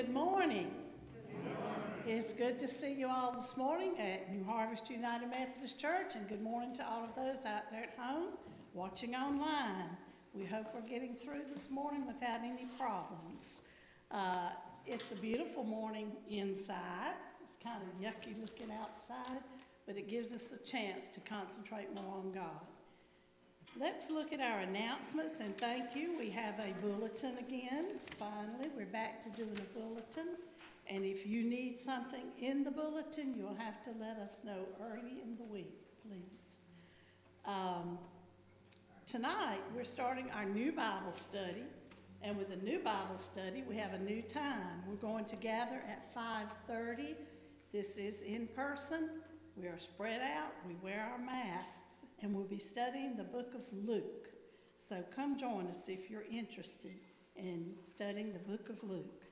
Good morning. It's good to see you all this morning at New Harvest United Methodist Church, and good morning to all of those out there at home watching online. We hope we're getting through this morning without any problems. Uh, it's a beautiful morning inside. It's kind of yucky looking outside, but it gives us a chance to concentrate more on God. Let's look at our announcements and thank you. We have a bulletin again. Finally, we're back to doing a bulletin. And if you need something in the bulletin, you'll have to let us know early in the week, please. Um, tonight, we're starting our new Bible study. And with the new Bible study, we have a new time. We're going to gather at 5.30. This is in person. We are spread out. We wear our masks and we'll be studying the book of Luke. So come join us if you're interested in studying the book of Luke.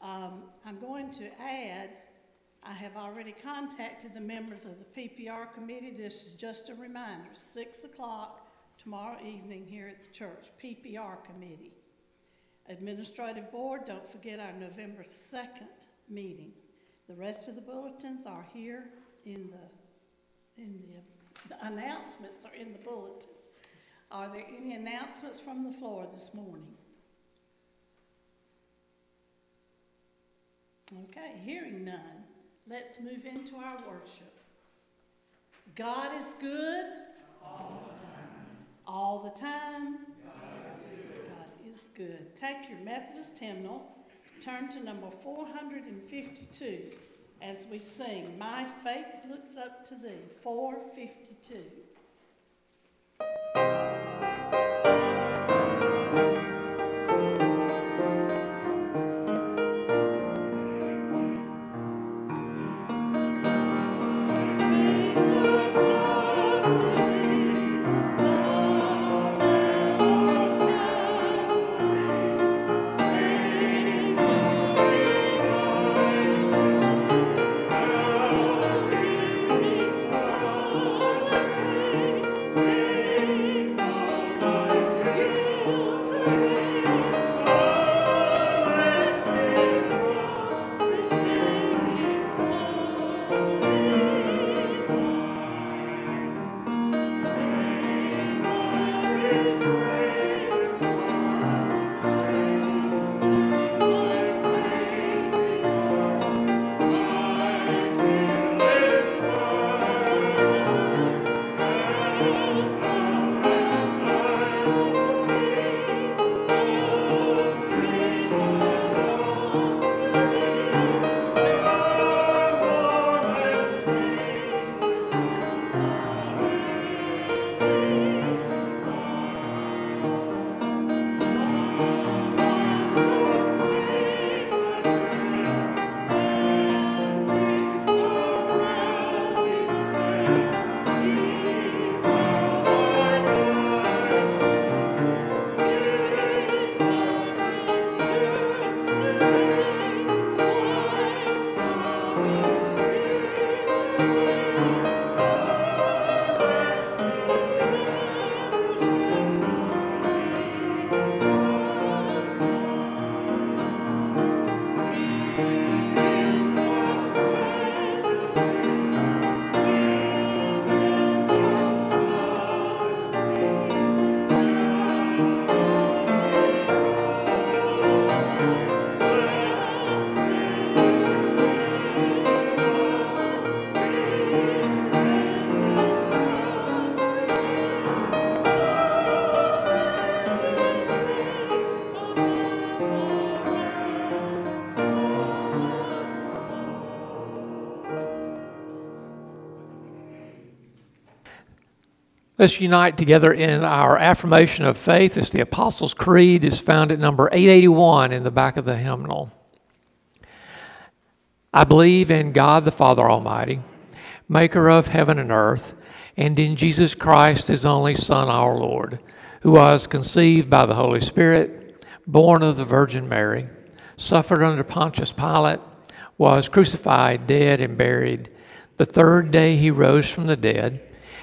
Um, I'm going to add, I have already contacted the members of the PPR committee. This is just a reminder 6 o'clock tomorrow evening here at the church, PPR committee. Administrative board, don't forget our November 2nd meeting. The rest of the bulletins are here in the, in the the announcements are in the bulletin. Are there any announcements from the floor this morning? Okay, hearing none, let's move into our worship. God is good all the time. All the time. God is good. God is good. Take your Methodist hymnal, turn to number 452 as we sing, My Faith Looks Up to Thee, 452. Let's unite together in our affirmation of faith. It's the Apostles' Creed. It's found at number 881 in the back of the hymnal. I believe in God the Father Almighty, maker of heaven and earth, and in Jesus Christ, his only Son, our Lord, who was conceived by the Holy Spirit, born of the Virgin Mary, suffered under Pontius Pilate, was crucified, dead, and buried. The third day he rose from the dead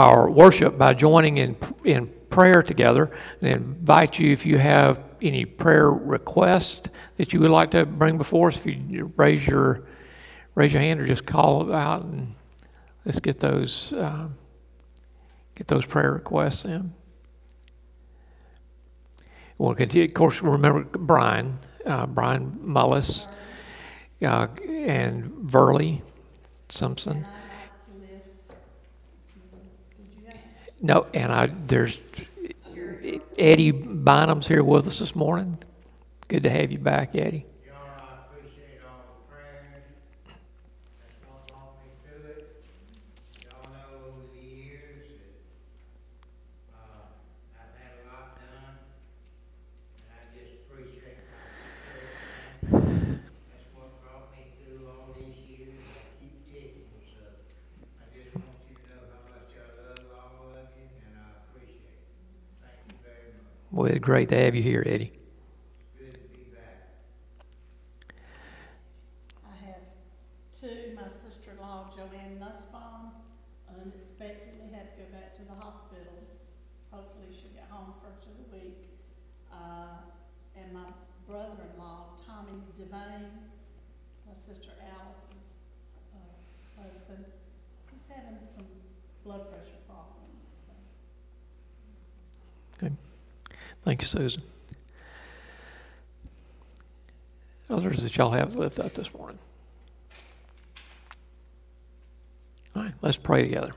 Our worship by joining in, in prayer together and invite you if you have any prayer requests that you would like to bring before us, if you raise your, raise your hand or just call out and let's get those, um, get those prayer requests in. We'll continue, of course, remember Brian, uh, Brian Mullis, uh, and Verley Simpson. And I'd like to lift this meeting. Did you have? No, and I, there's, Eddie Bynum's here with us this morning. Good to have you back, Eddie. Y'all, I appreciate all the prayers. That's what brought me through it. Y'all know over the years that, uh, I've had a lot done. And I just appreciate my church. That's what brought me through all these years. I keep ticking, so I just want you to know how much I love all of you and I appreciate it. Thank you very much. Well, it's great to have you here, Eddie. Good to be back. I have two, my sister-in-law Joanne Nussbaum unexpectedly had to go back to the hospital. Hopefully she'll get home first of the week. Uh, and my brother-in-law Tommy Devane, it's my sister Alice's, uh, husband. He's having some blood pressure problems, so. Thank you, Susan. Others that y'all have lift up this morning. All right, let's pray together.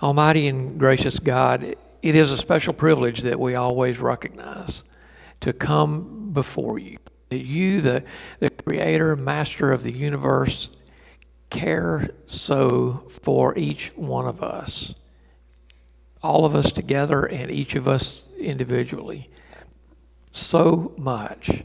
Almighty and gracious God, it is a special privilege that we always recognize to come before you. That you, the, the creator, master of the universe, care so for each one of us all of us together and each of us individually so much.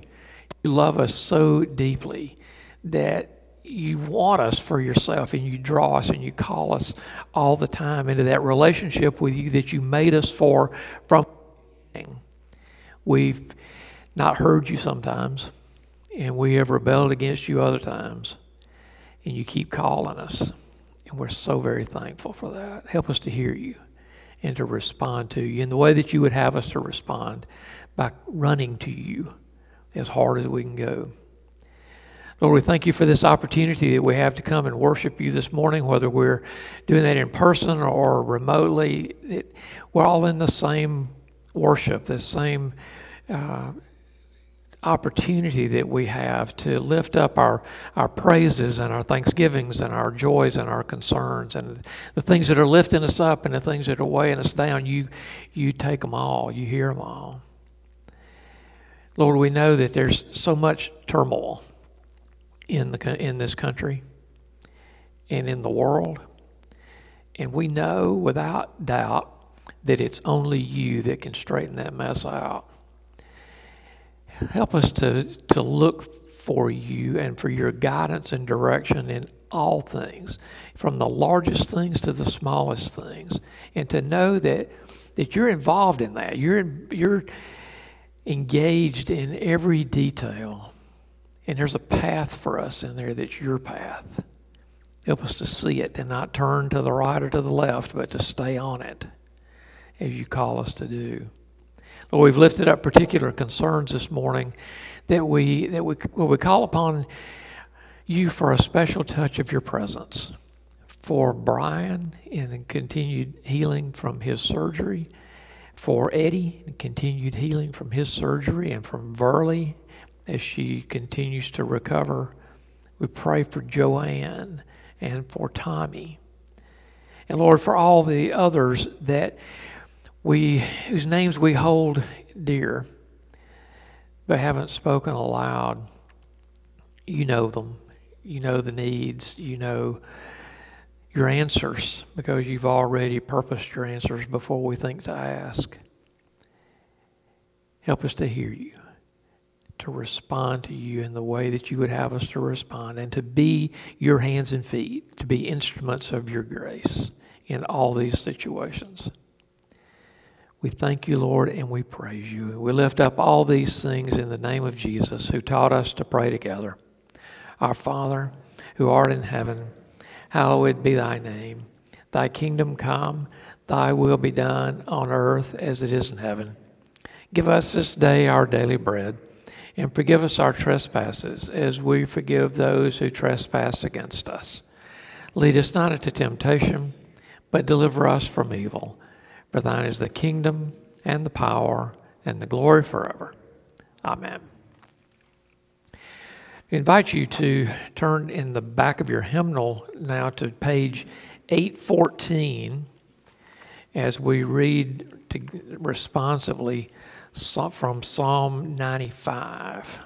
You love us so deeply that you want us for yourself and you draw us and you call us all the time into that relationship with you that you made us for from. We've not heard you sometimes and we have rebelled against you other times and you keep calling us and we're so very thankful for that. Help us to hear you and to respond to you in the way that you would have us to respond by running to you as hard as we can go. Lord, we thank you for this opportunity that we have to come and worship you this morning, whether we're doing that in person or remotely. It, we're all in the same worship, the same uh, opportunity that we have to lift up our, our praises and our thanksgivings and our joys and our concerns and the things that are lifting us up and the things that are weighing us down. You, you take them all, you hear them all. Lord, we know that there's so much turmoil in, the, in this country and in the world. And we know without doubt that it's only you that can straighten that mess out. Help us to, to look for you and for your guidance and direction in all things, from the largest things to the smallest things, and to know that, that you're involved in that. You're, you're engaged in every detail, and there's a path for us in there that's your path. Help us to see it and not turn to the right or to the left, but to stay on it as you call us to do. Lord, we've lifted up particular concerns this morning that we that we well, we call upon you for a special touch of your presence. for Brian and continued healing from his surgery, for Eddie and continued healing from his surgery, and from Verly as she continues to recover. We pray for Joanne and for Tommy. And Lord, for all the others that we whose names we hold dear but haven't spoken aloud, you know them. You know the needs. You know your answers because you've already purposed your answers before we think to ask. Help us to hear you, to respond to you in the way that you would have us to respond, and to be your hands and feet, to be instruments of your grace in all these situations. We thank you, Lord, and we praise you. We lift up all these things in the name of Jesus, who taught us to pray together. Our Father, who art in heaven, hallowed be thy name. Thy kingdom come, thy will be done on earth as it is in heaven. Give us this day our daily bread, and forgive us our trespasses as we forgive those who trespass against us. Lead us not into temptation, but deliver us from evil. For thine is the kingdom and the power and the glory forever. Amen. I invite you to turn in the back of your hymnal now to page 814 as we read to responsively from Psalm 95.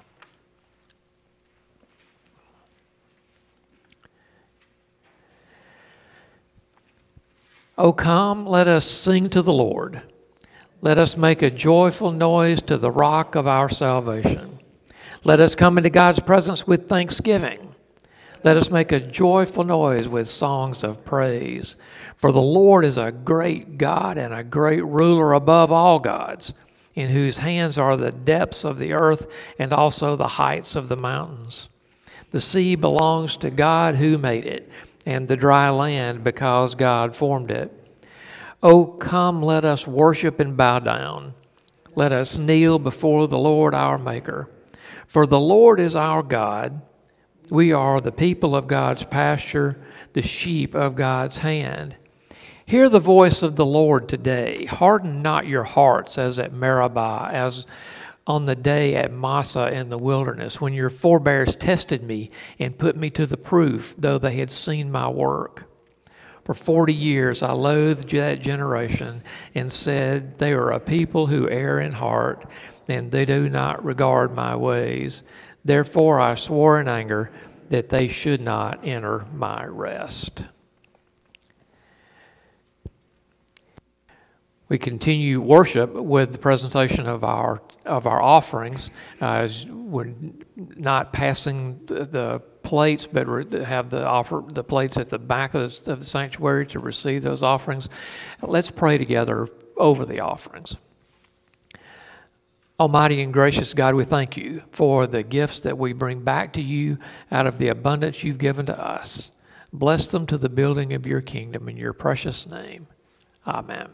O come, let us sing to the Lord. Let us make a joyful noise to the rock of our salvation. Let us come into God's presence with thanksgiving. Let us make a joyful noise with songs of praise. For the Lord is a great God and a great ruler above all gods, in whose hands are the depths of the earth and also the heights of the mountains. The sea belongs to God who made it and the dry land because God formed it. Oh, come, let us worship and bow down. Let us kneel before the Lord our Maker. For the Lord is our God. We are the people of God's pasture, the sheep of God's hand. Hear the voice of the Lord today. Harden not your hearts as at Meribah, as on the day at Massah in the wilderness, when your forebears tested me and put me to the proof, though they had seen my work. For forty years I loathed that generation and said, They are a people who err in heart, and they do not regard my ways. Therefore I swore in anger that they should not enter my rest. We continue worship with the presentation of our of our offerings. Uh, we're not passing the plates, but have the offer the plates at the back of the, of the sanctuary to receive those offerings. Let's pray together over the offerings. Almighty and gracious God, we thank you for the gifts that we bring back to you out of the abundance you've given to us. Bless them to the building of your kingdom in your precious name. Amen.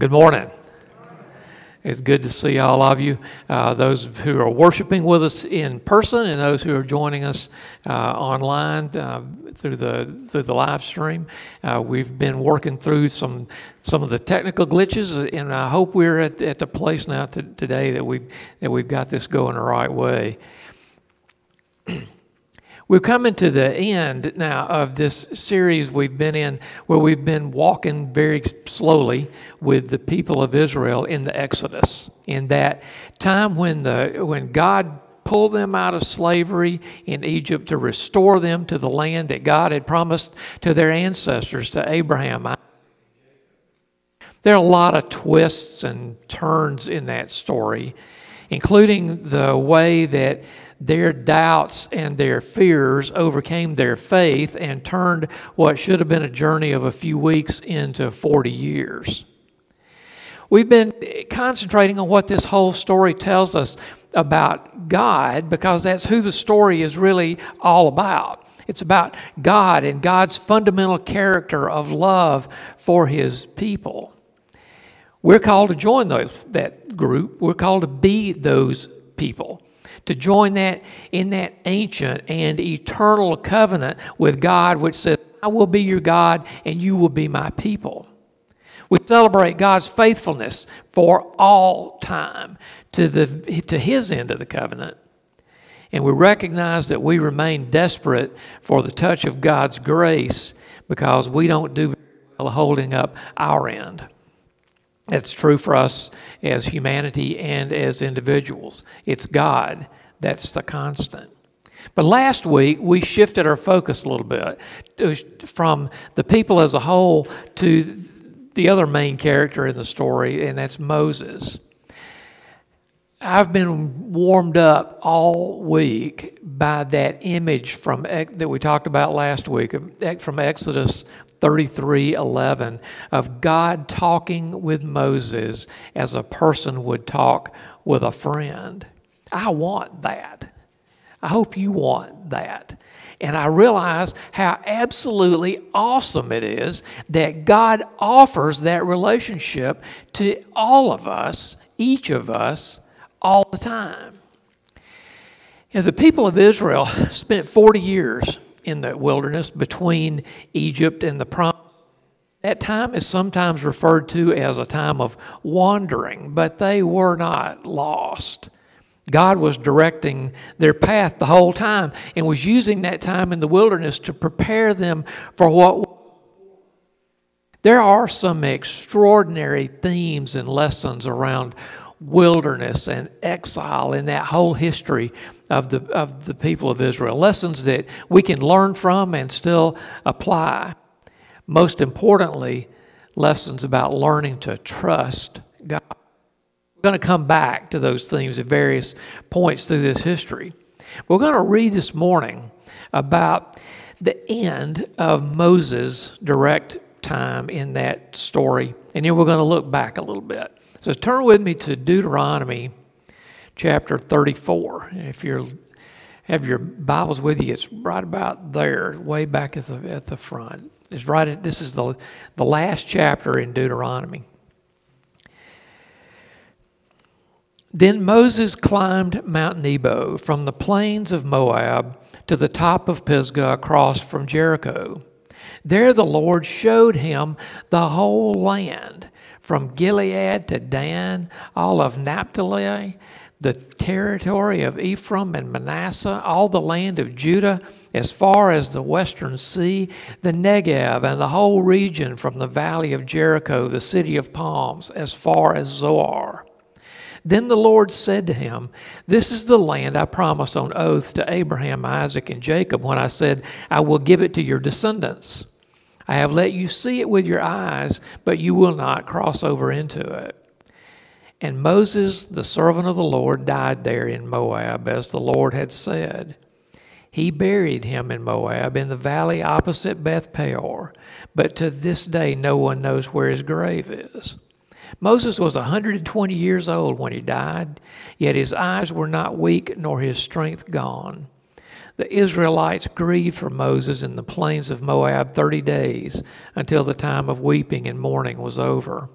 Good morning. It's good to see all of you, uh, those who are worshiping with us in person and those who are joining us uh, online uh, through the through the live stream. Uh, we've been working through some some of the technical glitches, and I hope we're at, at the place now to, today that we that we've got this going the right way. We're coming to the end now of this series we've been in, where we've been walking very slowly with the people of Israel in the Exodus, in that time when the when God pulled them out of slavery in Egypt to restore them to the land that God had promised to their ancestors, to Abraham. There are a lot of twists and turns in that story, including the way that their doubts and their fears overcame their faith and turned what should have been a journey of a few weeks into 40 years. We've been concentrating on what this whole story tells us about God because that's who the story is really all about. It's about God and God's fundamental character of love for His people. We're called to join those, that group. We're called to be those people to join that in that ancient and eternal covenant with God, which says, I will be your God and you will be my people. We celebrate God's faithfulness for all time to, the, to his end of the covenant. And we recognize that we remain desperate for the touch of God's grace because we don't do well holding up our end. That's true for us as humanity and as individuals. It's God that's the constant. But last week, we shifted our focus a little bit uh, from the people as a whole to the other main character in the story, and that's Moses. I've been warmed up all week by that image from that we talked about last week from Exodus 33:11 of God talking with Moses as a person would talk with a friend. I want that. I hope you want that. And I realize how absolutely awesome it is that God offers that relationship to all of us, each of us, all the time. You know, the people of Israel spent 40 years in the wilderness between Egypt and the promise. That time is sometimes referred to as a time of wandering, but they were not lost. God was directing their path the whole time and was using that time in the wilderness to prepare them for what. There are some extraordinary themes and lessons around wilderness and exile in that whole history of the, of the people of Israel. Lessons that we can learn from and still apply. Most importantly, lessons about learning to trust God. We're going to come back to those themes at various points through this history. We're going to read this morning about the end of Moses' direct time in that story, and then we're going to look back a little bit. So turn with me to Deuteronomy chapter 34. If you have your Bibles with you, it's right about there, way back at the, at the front. It's right at, this is the, the last chapter in Deuteronomy. Then Moses climbed Mount Nebo from the plains of Moab to the top of Pisgah across from Jericho. There the Lord showed him the whole land, from Gilead to Dan, all of Naphtali, the territory of Ephraim and Manasseh, all the land of Judah, as far as the western sea, the Negev, and the whole region from the valley of Jericho, the city of palms, as far as Zoar. Then the Lord said to him, This is the land I promised on oath to Abraham, Isaac, and Jacob when I said, I will give it to your descendants. I have let you see it with your eyes, but you will not cross over into it. And Moses, the servant of the Lord, died there in Moab, as the Lord had said. He buried him in Moab in the valley opposite Beth Peor, but to this day no one knows where his grave is. Moses was a 120 years old when he died, yet his eyes were not weak nor his strength gone. The Israelites grieved for Moses in the plains of Moab 30 days until the time of weeping and mourning was over.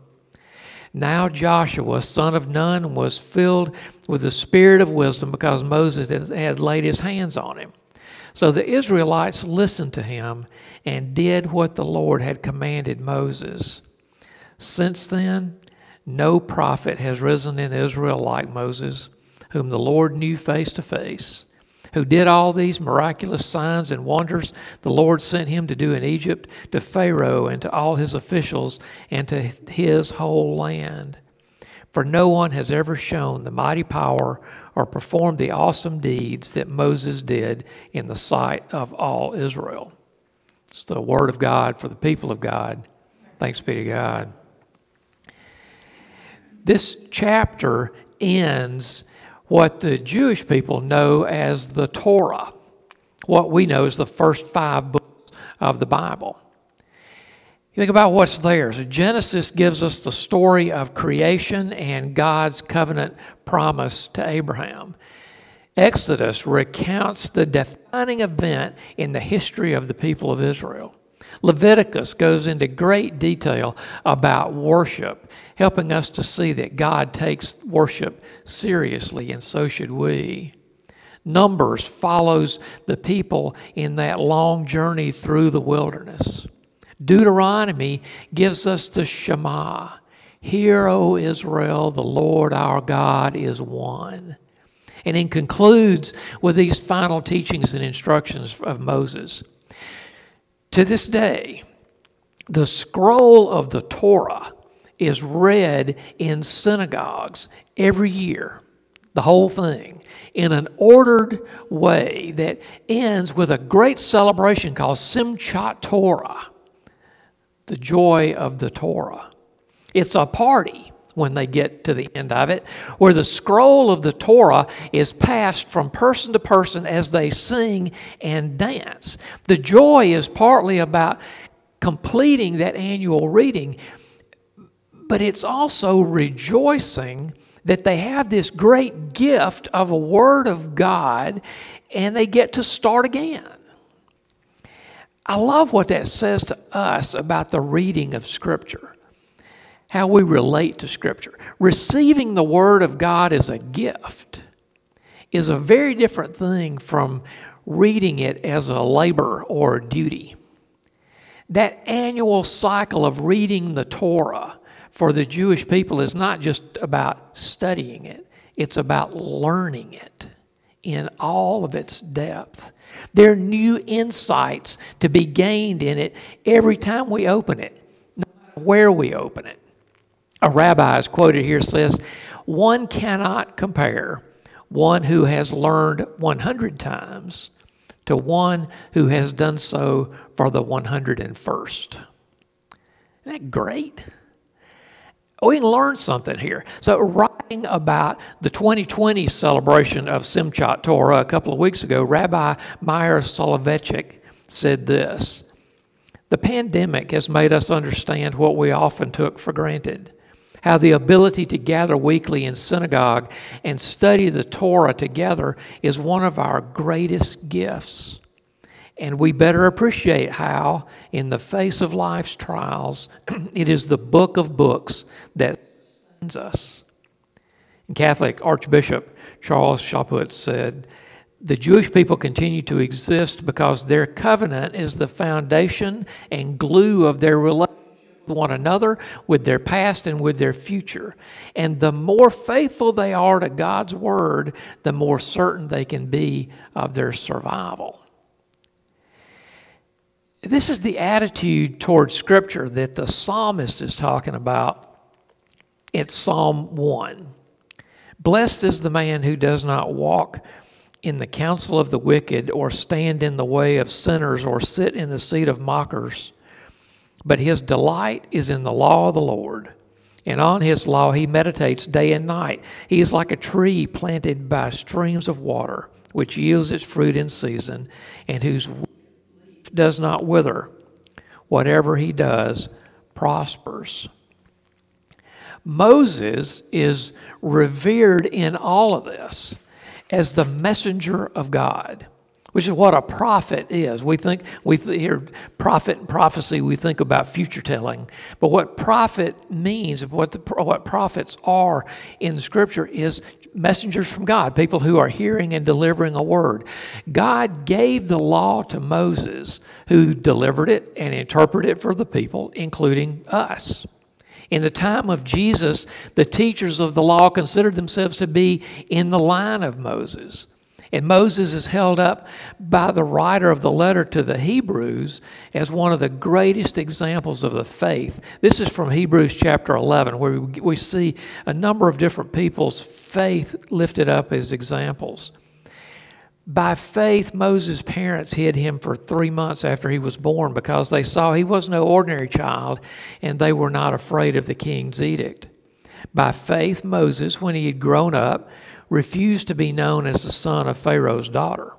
Now Joshua, son of Nun, was filled with the spirit of wisdom because Moses had laid his hands on him. So the Israelites listened to him and did what the Lord had commanded Moses. Since then, no prophet has risen in Israel like Moses, whom the Lord knew face to face who did all these miraculous signs and wonders the Lord sent him to do in Egypt, to Pharaoh and to all his officials and to his whole land. For no one has ever shown the mighty power or performed the awesome deeds that Moses did in the sight of all Israel. It's the word of God for the people of God. Thanks be to God. This chapter ends what the Jewish people know as the Torah, what we know as the first five books of the Bible. You think about what's there. So Genesis gives us the story of creation and God's covenant promise to Abraham. Exodus recounts the defining event in the history of the people of Israel. Leviticus goes into great detail about worship, helping us to see that God takes worship seriously, and so should we. Numbers follows the people in that long journey through the wilderness. Deuteronomy gives us the Shema. Hear, O Israel, the Lord our God is one. And it concludes with these final teachings and instructions of Moses. To this day, the scroll of the Torah is read in synagogues every year, the whole thing, in an ordered way that ends with a great celebration called Simchat Torah, the joy of the Torah. It's a party when they get to the end of it, where the scroll of the Torah is passed from person to person as they sing and dance. The joy is partly about completing that annual reading, but it's also rejoicing that they have this great gift of a Word of God and they get to start again. I love what that says to us about the reading of Scripture how we relate to Scripture. Receiving the Word of God as a gift is a very different thing from reading it as a labor or a duty. That annual cycle of reading the Torah for the Jewish people is not just about studying it, it's about learning it in all of its depth. There are new insights to be gained in it every time we open it, no matter where we open it a rabbi is quoted here says, One cannot compare one who has learned 100 times to one who has done so for the 101st. Isn't that great? We can learn something here. So, writing about the 2020 celebration of Simchat Torah a couple of weeks ago, Rabbi Meir Soloveitchik said this The pandemic has made us understand what we often took for granted how the ability to gather weekly in synagogue and study the Torah together is one of our greatest gifts. And we better appreciate how, in the face of life's trials, it is the book of books that sends us. Catholic Archbishop Charles Chaput said, the Jewish people continue to exist because their covenant is the foundation and glue of their relationship one another, with their past, and with their future. And the more faithful they are to God's word, the more certain they can be of their survival. This is the attitude towards Scripture that the psalmist is talking about It's Psalm 1. Blessed is the man who does not walk in the counsel of the wicked, or stand in the way of sinners, or sit in the seat of mockers but his delight is in the law of the Lord. And on his law he meditates day and night. He is like a tree planted by streams of water, which yields its fruit in season, and whose leaf does not wither. Whatever he does prospers. Moses is revered in all of this as the messenger of God. Which is what a prophet is. We think we hear prophet and prophecy. We think about future telling, but what prophet means, what the, what prophets are in Scripture, is messengers from God, people who are hearing and delivering a word. God gave the law to Moses, who delivered it and interpreted it for the people, including us. In the time of Jesus, the teachers of the law considered themselves to be in the line of Moses. And Moses is held up by the writer of the letter to the Hebrews as one of the greatest examples of the faith. This is from Hebrews chapter 11, where we see a number of different people's faith lifted up as examples. By faith, Moses' parents hid him for three months after he was born because they saw he was no ordinary child and they were not afraid of the king's edict. By faith, Moses, when he had grown up, refused to be known as the son of Pharaoh's daughter.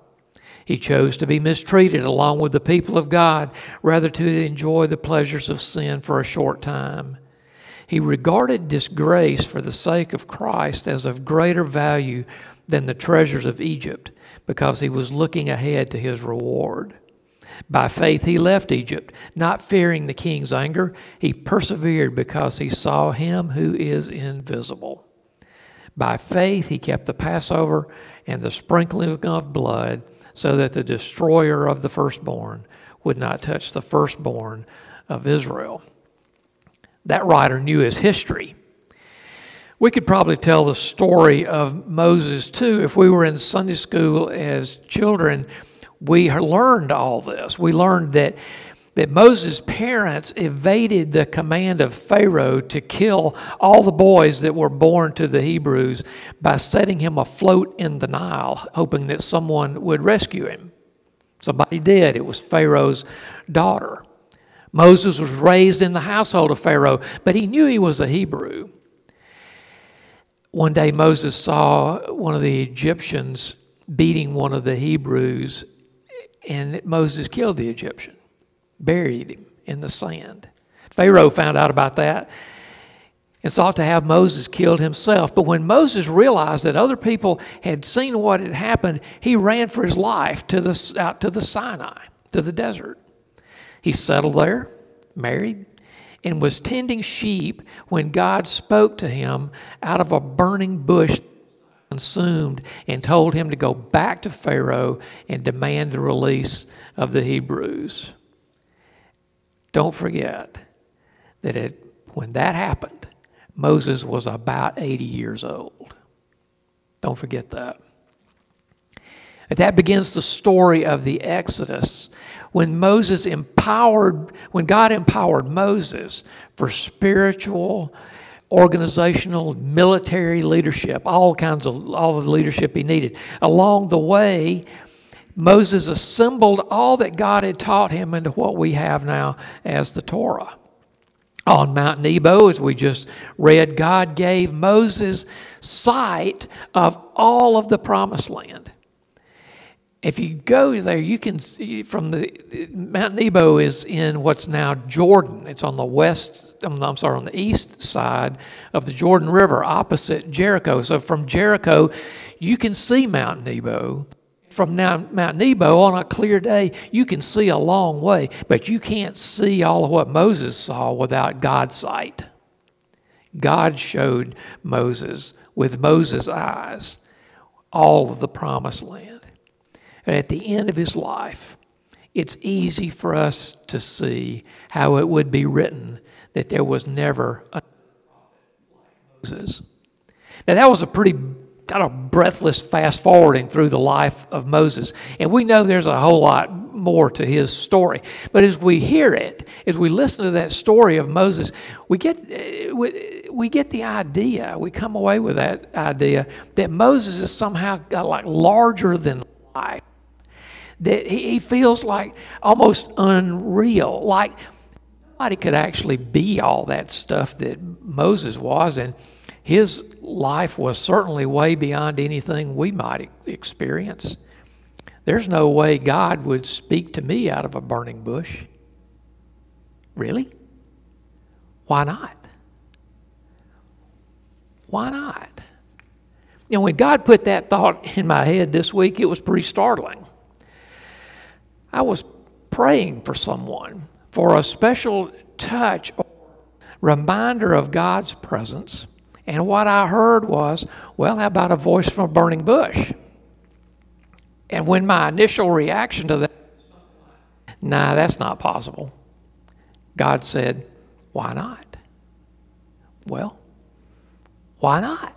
He chose to be mistreated along with the people of God rather to enjoy the pleasures of sin for a short time. He regarded disgrace for the sake of Christ as of greater value than the treasures of Egypt because he was looking ahead to his reward. By faith, he left Egypt, not fearing the king's anger. He persevered because he saw him who is invisible. By faith, he kept the Passover and the sprinkling of blood so that the destroyer of the firstborn would not touch the firstborn of Israel. That writer knew his history. We could probably tell the story of Moses too. If we were in Sunday school as children, we learned all this. We learned that that Moses' parents evaded the command of Pharaoh to kill all the boys that were born to the Hebrews by setting him afloat in the Nile, hoping that someone would rescue him. Somebody did. It was Pharaoh's daughter. Moses was raised in the household of Pharaoh, but he knew he was a Hebrew. One day, Moses saw one of the Egyptians beating one of the Hebrews, and Moses killed the Egyptian buried him in the sand. Pharaoh found out about that and sought to have Moses killed himself. But when Moses realized that other people had seen what had happened, he ran for his life to the, out to the Sinai, to the desert. He settled there, married, and was tending sheep when God spoke to him out of a burning bush consumed and told him to go back to Pharaoh and demand the release of the Hebrews. Don't forget that it, when that happened, Moses was about 80 years old. Don't forget that. That begins the story of the Exodus when Moses empowered, when God empowered Moses for spiritual, organizational, military leadership, all kinds of all the leadership he needed. Along the way, Moses assembled all that God had taught him into what we have now as the Torah. On Mount Nebo, as we just read, God gave Moses sight of all of the promised land. If you go there, you can see from the Mount Nebo is in what's now Jordan. It's on the west, I'm sorry, on the east side of the Jordan River, opposite Jericho. So from Jericho, you can see Mount Nebo from Mount Nebo on a clear day, you can see a long way, but you can't see all of what Moses saw without God's sight. God showed Moses with Moses' eyes all of the promised land. And at the end of his life, it's easy for us to see how it would be written that there was never a Moses. Now, that was a pretty kind of breathless fast forwarding through the life of Moses. And we know there's a whole lot more to his story. But as we hear it, as we listen to that story of Moses, we get, uh, we get the idea, we come away with that idea that Moses is somehow uh, like larger than life. That he feels like almost unreal, like nobody could actually be all that stuff that Moses was. And his life was certainly way beyond anything we might experience. There's no way God would speak to me out of a burning bush. Really? Why not? Why not? You know, when God put that thought in my head this week, it was pretty startling. I was praying for someone for a special touch or reminder of God's presence. And what I heard was, well, how about a voice from a burning bush? And when my initial reaction to that, nah, that's not possible, God said, why not? Well, why not?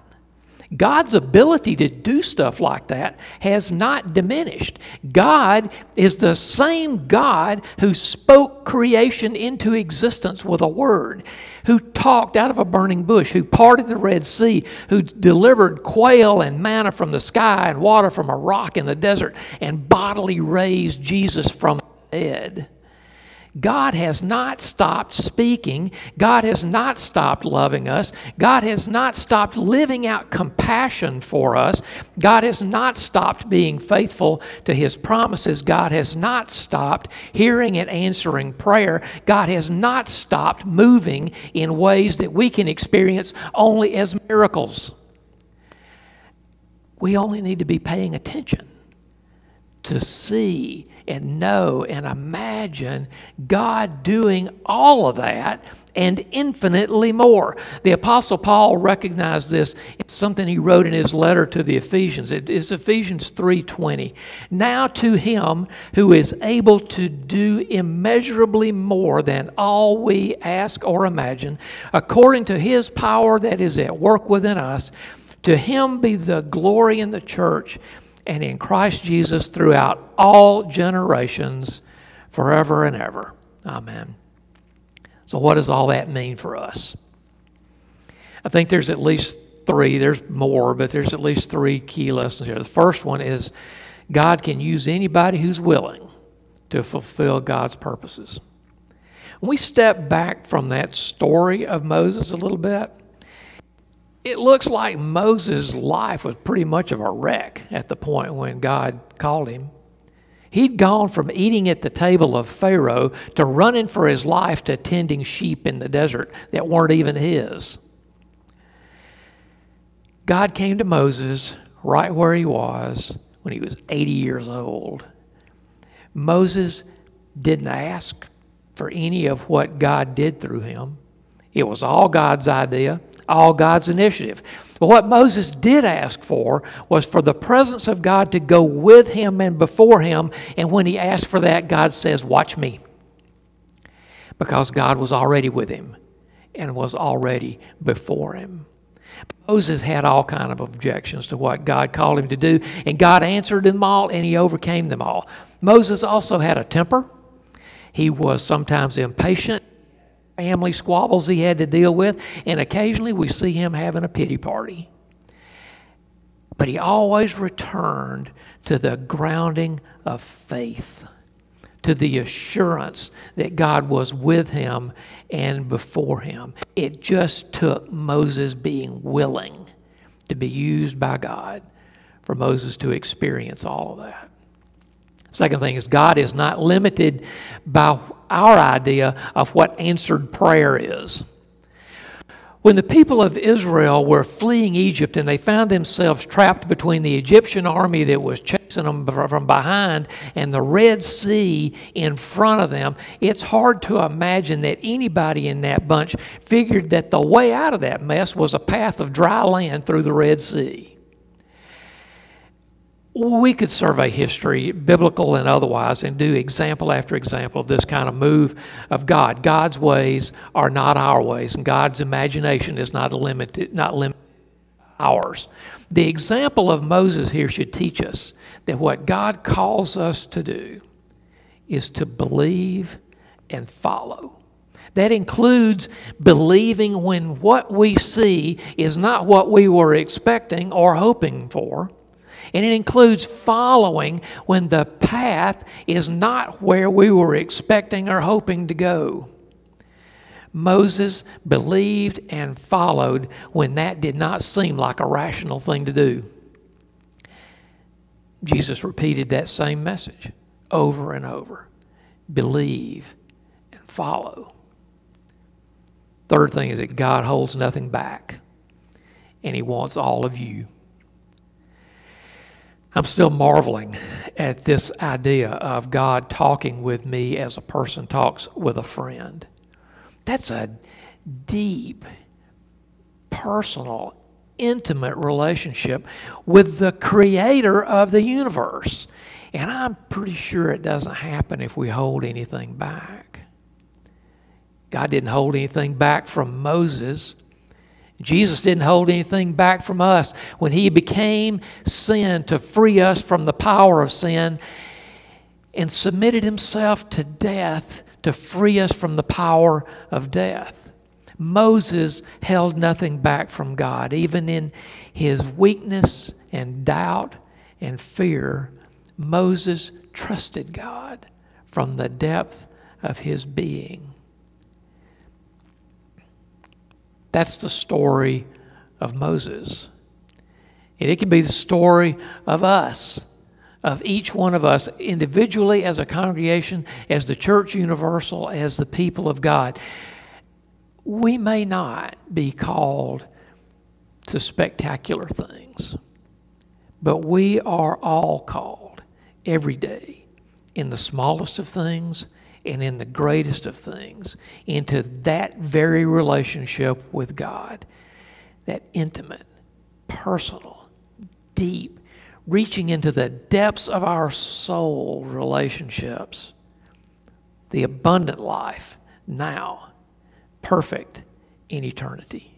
God's ability to do stuff like that has not diminished. God is the same God who spoke creation into existence with a word, who talked out of a burning bush, who parted the Red Sea, who delivered quail and manna from the sky and water from a rock in the desert, and bodily raised Jesus from the dead. God has not stopped speaking. God has not stopped loving us. God has not stopped living out compassion for us. God has not stopped being faithful to His promises. God has not stopped hearing and answering prayer. God has not stopped moving in ways that we can experience only as miracles. We only need to be paying attention to see and know and imagine God doing all of that and infinitely more. The Apostle Paul recognized this. It's something he wrote in his letter to the Ephesians. It is Ephesians 3:20. Now to him who is able to do immeasurably more than all we ask or imagine, according to his power that is at work within us, to him be the glory in the church and in Christ Jesus throughout all generations, forever and ever. Amen. So, what does all that mean for us? I think there's at least three, there's more, but there's at least three key lessons here. The first one is God can use anybody who's willing to fulfill God's purposes. When we step back from that story of Moses a little bit, it looks like Moses' life was pretty much of a wreck at the point when God called him. He'd gone from eating at the table of Pharaoh to running for his life to tending sheep in the desert that weren't even his. God came to Moses right where he was when he was 80 years old. Moses didn't ask for any of what God did through him, it was all God's idea all God's initiative. But what Moses did ask for was for the presence of God to go with him and before him. And when he asked for that, God says, Watch me. Because God was already with him and was already before him. Moses had all kind of objections to what God called him to do, and God answered them all and he overcame them all. Moses also had a temper. He was sometimes impatient family squabbles he had to deal with, and occasionally we see him having a pity party. But he always returned to the grounding of faith, to the assurance that God was with him and before him. It just took Moses being willing to be used by God for Moses to experience all of that. Second thing is, God is not limited by our idea of what answered prayer is. When the people of Israel were fleeing Egypt and they found themselves trapped between the Egyptian army that was chasing them from behind and the Red Sea in front of them, it's hard to imagine that anybody in that bunch figured that the way out of that mess was a path of dry land through the Red Sea we could survey history, biblical and otherwise, and do example after example of this kind of move of God. God's ways are not our ways, and God's imagination is not limited, not limited ours. The example of Moses here should teach us that what God calls us to do is to believe and follow. That includes believing when what we see is not what we were expecting or hoping for and it includes following when the path is not where we were expecting or hoping to go. Moses believed and followed when that did not seem like a rational thing to do. Jesus repeated that same message over and over believe and follow. Third thing is that God holds nothing back, and He wants all of you. I'm still marveling at this idea of God talking with me as a person talks with a friend. That's a deep, personal, intimate relationship with the creator of the universe. And I'm pretty sure it doesn't happen if we hold anything back. God didn't hold anything back from Moses. Jesus didn't hold anything back from us. When he became sin to free us from the power of sin and submitted himself to death to free us from the power of death. Moses held nothing back from God. Even in his weakness and doubt and fear, Moses trusted God from the depth of his being. That's the story of Moses. And it can be the story of us, of each one of us, individually, as a congregation, as the church universal, as the people of God. We may not be called to spectacular things, but we are all called every day in the smallest of things and in the greatest of things into that very relationship with God. That intimate, personal, deep, reaching into the depths of our soul relationships. The abundant life now, perfect in eternity.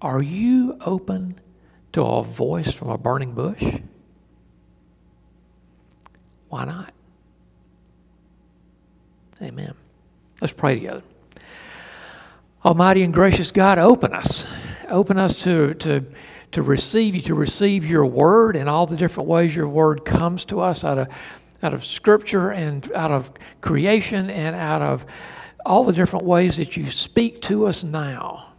Are you open to a voice from a burning bush? Why not? Amen. Let's pray together. Almighty and gracious God, open us. Open us to, to, to receive you, to receive your word and all the different ways your word comes to us out of, out of scripture and out of creation and out of all the different ways that you speak to us now.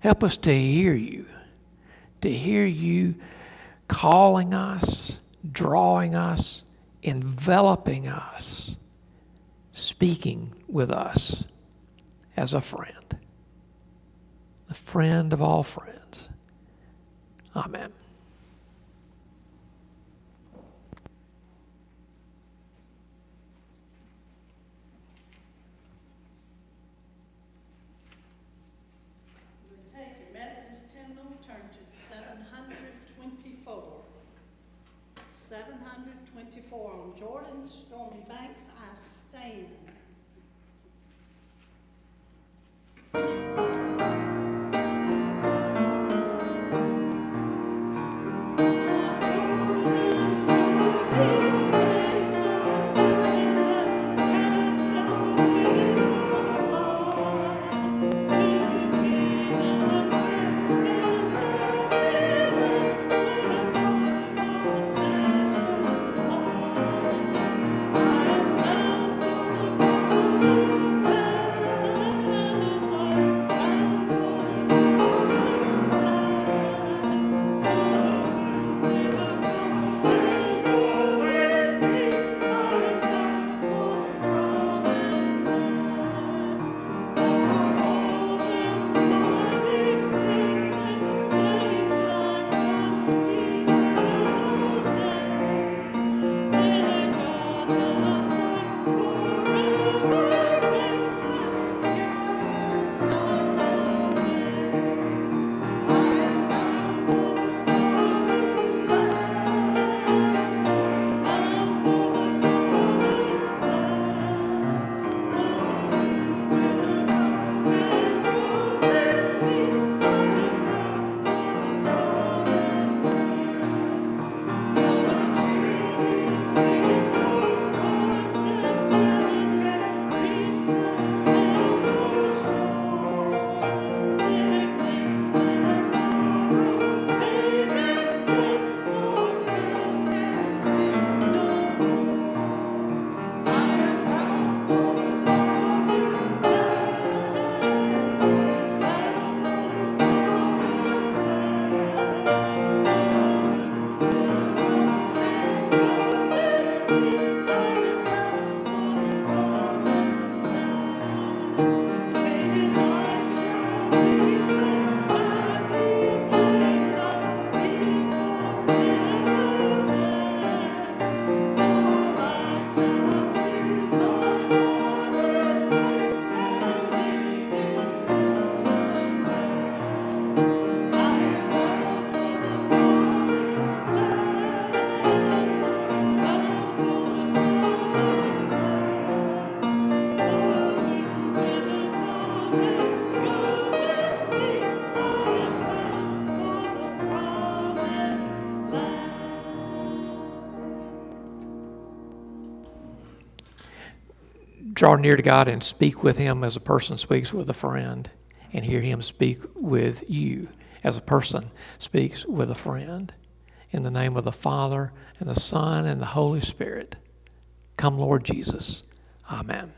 Help us to hear you, to hear you calling us, drawing us, enveloping us speaking with us as a friend, the friend of all friends. Amen. Draw near to God and speak with Him as a person speaks with a friend, and hear Him speak with you as a person speaks with a friend. In the name of the Father, and the Son, and the Holy Spirit. Come, Lord Jesus. Amen.